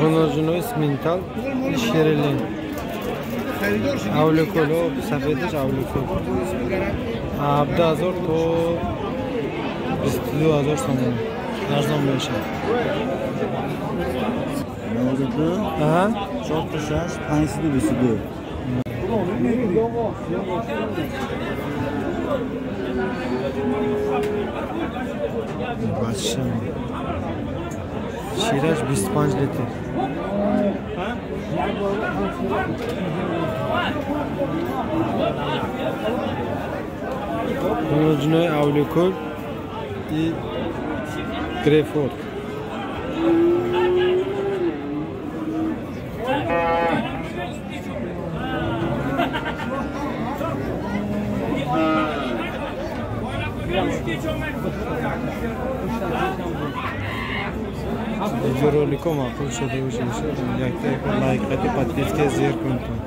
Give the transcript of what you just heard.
Вынуждены сментал ишерилен. Авликоло сафедаш авликол. 17000 то 22000 сомон арзон мешавад. Мавзуду? Ага. 46 522. Başlayalım bo'lishi Mavzuda aha chorta shash pansida bisida. Başım. اجرو معقول شده و شده شده یک دقیقه لایک قدی پدید که زیر کنتون